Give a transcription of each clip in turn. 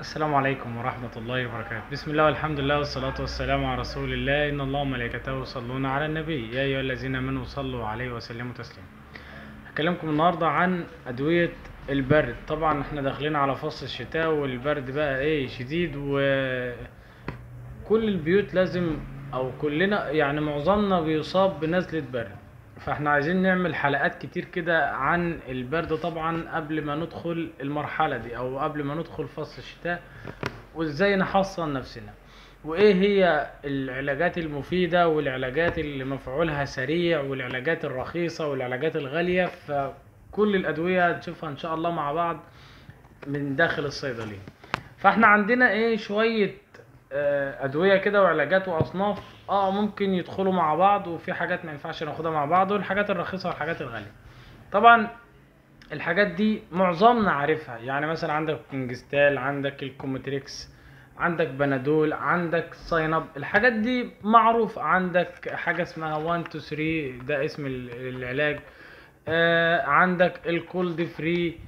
السلام عليكم ورحمة الله وبركاته. بسم الله والحمد لله والصلاة والسلام على رسول الله. إن الله وملائكته يصلون على النبي. يا أيها الذين آمنوا صلوا عليه وسلموا تسليما. هكلمكم النهاردة عن أدوية البرد. طبعا إحنا داخلين على فصل الشتاء والبرد بقى إيه شديد وكل البيوت لازم أو كلنا يعني معظمنا بيصاب بنزلة برد. فاحنا عايزين نعمل حلقات كتير كده عن البرد طبعا قبل ما ندخل المرحلة دي أو قبل ما ندخل فصل الشتاء وإزاي نحصن نفسنا. وإيه هي العلاجات المفيدة والعلاجات اللي مفعولها سريع والعلاجات الرخيصة والعلاجات الغالية؟ فكل الأدوية هنشوفها إن شاء الله مع بعض من داخل الصيدلية. فاحنا عندنا إيه شوية آه، أدوية كده وعلاجات وأصناف. آه ممكن يدخلوا مع بعض وفي حاجات ما ينفعش ناخدها مع بعض والحاجات الرخيصة والحاجات الغالية. طبعا الحاجات دي معظمنا عارفها. يعني مثلا عندك Congestal عندك ال Comtrex عندك Panadol عندك Sine Up. الحاجات دي معروف. عندك حاجة اسمها 1 2 3 ده اسم ال- العلاج. آه عندك ال Cold Free.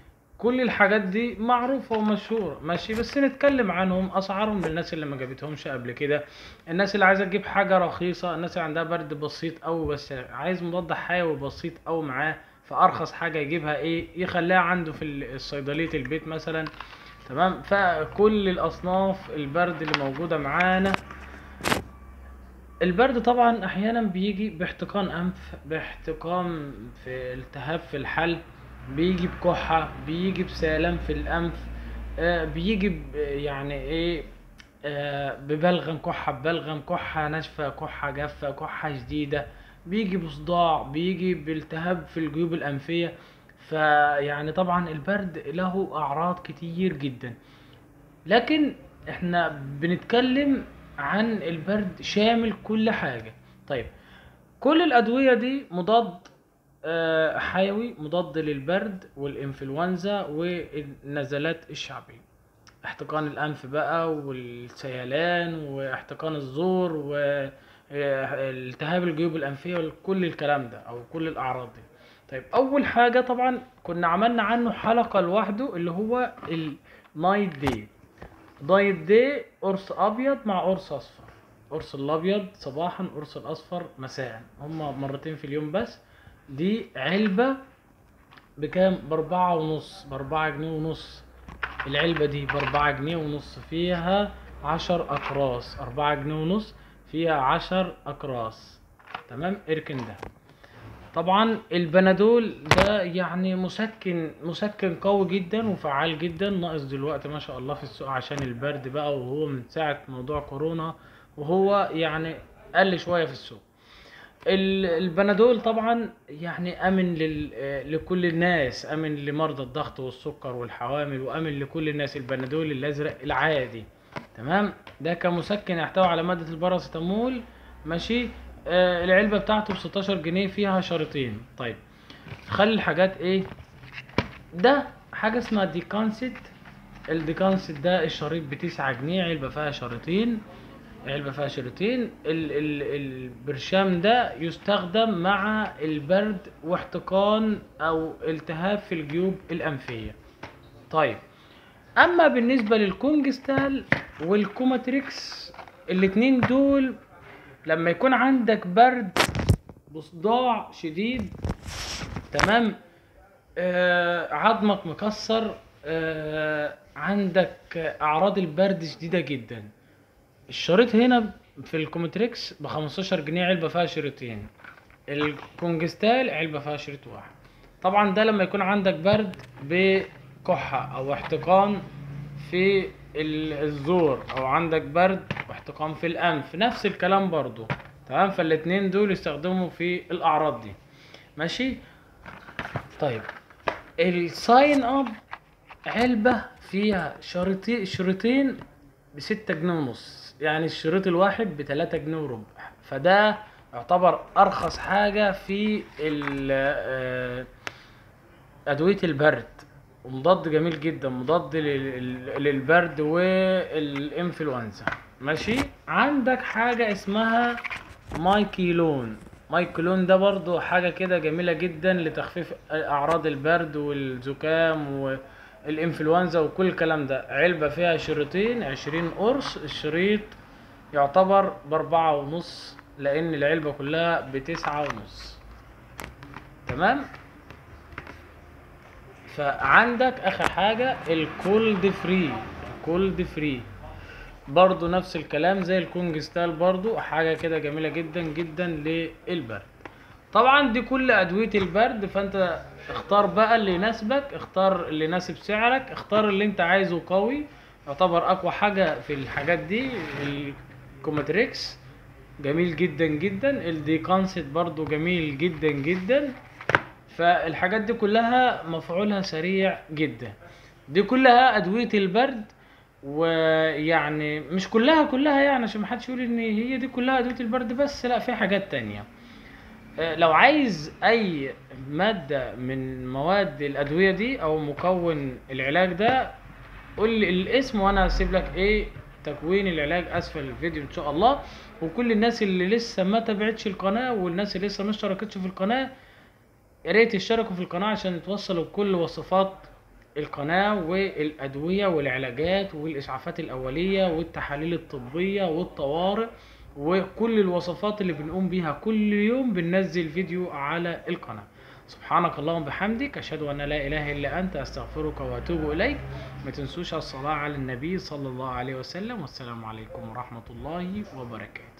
كل الحاجات دي معروفة ومشهورة ماشي؟ بس نتكلم عنهم أسعارهم للناس اللي ما جابتهمش قبل كده. الناس اللي عايزة تجيب حاجة رخيصة الناس اللي عندها برد بسيط أوي بس عايز مضاد حيوي بسيط أوي معاه فأرخص حاجة يجيبها إيه؟ يخليها عنده في صيدلية البيت مثلا. تمام؟ فكل الأصناف البرد اللي موجودة معانا. البرد طبعا أحيانا بيجي باحتقان أنف باحتقان في التهاب في الحلق بيجي بكحة بيجي بسلام في الأنف آه، بيجي يعني إيه آه، ببلغم كحة ببلغم كحة ناشفة كحة جافة كحة شديدة بيجي بصداع بيجي بالتهاب في الجيوب الأنفية. فيعني طبعا البرد له أعراض كتير جدا. لكن إحنا بنتكلم عن البرد شامل كل حاجة. طيب كل الأدوية دي مضاد حيوي مضاد للبرد والإنفلونزا والنزلات الشعبية احتقان الأنف بقى والسيلان واحتقان الزور والتهاب الجيوب الأنفية وكل الكلام ده أو كل الأعراض دي. طيب أول حاجة طبعا كنا عملنا عنه حلقة لوحده اللي هو النايت دي دايت دي قرص أبيض مع قرص أصفر. قرص الأبيض صباحا قرص الأصفر مساء. هما مرتين في اليوم بس. دي علبة بكام؟ بأربعة ونص بأربعة جنيه ونص. العلبة دي بأربعة جنيه ونص فيها عشر أقراص. أربعة جنيه ونص فيها عشر أقراص. تمام؟ اركن ده. طبعا البنادول ده يعني مسكن مسكن قوي جدا وفعال جدا ناقص دلوقتي ما شاء الله في السوق عشان البرد بقى وهو من ساعة موضوع كورونا وهو يعني قل شوية في السوق. ال- البنادول طبعا يعني آمن لل... لكل الناس آمن لمرضى الضغط والسكر والحوامل وآمن لكل الناس البنادول الأزرق العادي. تمام؟ ده كمسكن يحتوي على مادة الباراسيتامول ماشي؟ آه العلبة بتاعته ب 16 جنيه فيها شريطين. طيب خلي الحاجات إيه؟ ده حاجة اسمها Decancit. ال Decancit ده الشريط بتسعة جنيه علبة فيها شريطين. علبة فيها شريطين ال ال البرشام ده يستخدم مع البرد واحتقان أو التهاب في الجيوب الأنفية. طيب أما بالنسبة لل Congestal وال Comtrex الاتنين دول لما يكون عندك برد بصداع شديد تمام آه عظمك مكسر آه عندك أعراض البرد شديدة جدا. الشريط هنا في ال Comtrex ب 15 جنيه علبة فيها شريطين. ال Congestal علبة فيها شريط واحد. طبعا ده لما يكون عندك برد بكحة أو احتقان في ال- الزور أو عندك برد واحتقان في الأنف. نفس الكلام برضو. تمام؟ فالاتنين دول يستخدموا في الأعراض دي. ماشي؟ طيب. الساين أب علبة فيها شريطين شريطين بستة جنيه ونص. يعني الشريط الواحد بتلاتة جنيه وربع. فده يعتبر أرخص حاجة في آه، أدوية البرد. ومضاد جميل جدا مضاد لل- للبرد والإنفلونزا. ماشي؟ عندك حاجة اسمها مايكيلون. مايكلون ده برضو حاجة كده جميلة جدا لتخفيف أعراض البرد والزكام و... الإنفلونزا وكل الكلام ده. علبة فيها شريطين عشرين قرص. الشريط يعتبر بأربعة ونص لأن العلبة كلها بتسعة ونص. تمام؟ فعندك آخر حاجة ال Cold Free. ال Cold Free. برضو نفس الكلام زي ال Congestal برضو. حاجة كده جميلة جدا جدا للبرد طبعا دي كل أدوية البرد فأنت اختار بقى اللي يناسبك اختار اللي يناسب سعرك اختار اللي أنت عايزه قوي. يعتبر أقوى حاجة في الحاجات دي ال Comtrex. جميل جدا جدا. ال Decancit برضو جميل جدا جدا. فالحاجات دي كلها مفعولها سريع جدا. دي كلها أدوية البرد ويعني مش كلها كلها يعني عشان محدش يقول إن هي دي كلها أدوية البرد بس لا في حاجات تانية. لو عايز أي مادة من مواد الأدوية دي أو مكون العلاج ده قول لي الاسم وأنا هسيب لك إيه تكوين العلاج أسفل الفيديو إن شاء الله. وكل الناس اللي لسه ما تابعتش القناة والناس اللي لسه ما اشتركتش في القناة يا ريت يشتركوا في القناة عشان يتوصلوا بكل وصفات القناة والأدوية والعلاجات والإسعافات الأولية والتحاليل الطبية والطوارئ. وكل الوصفات اللي بنقوم بيها كل يوم بننزل فيديو على القناة. سبحانك اللهم بحمدك أشهد أن لا إله إلا أنت أستغفرك وأتوب إليك. ما تنسوش الصلاة على النبي صلى الله عليه وسلم. والسلام عليكم ورحمة الله وبركاته.